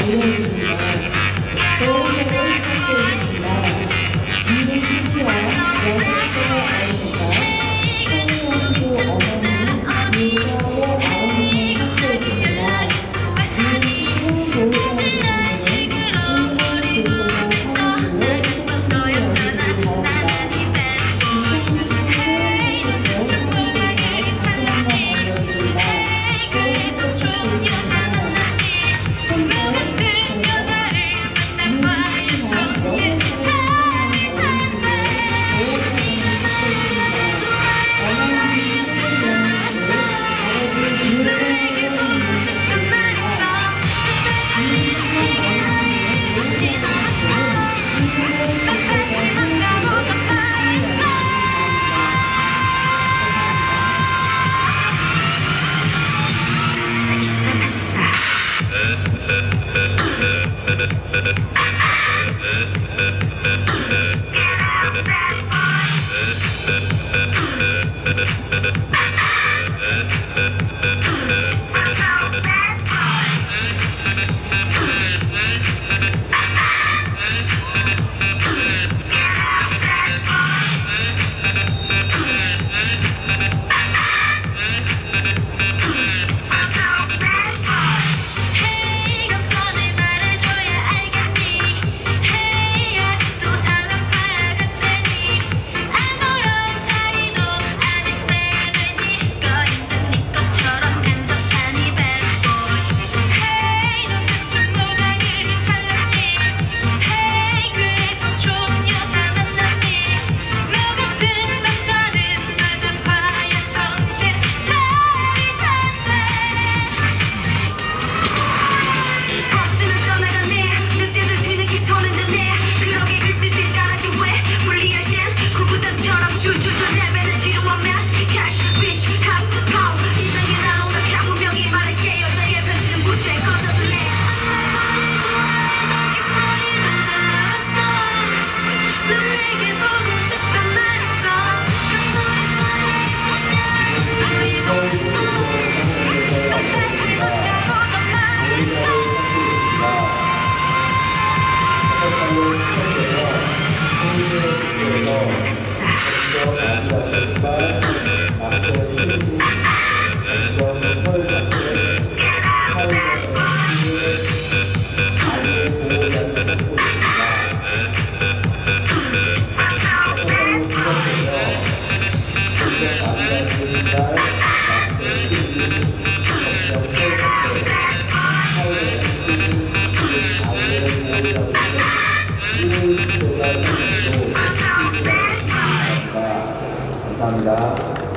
알려드립니다. 좋은 정보 부탁드립니다. 이를 지키와 con đó ờ,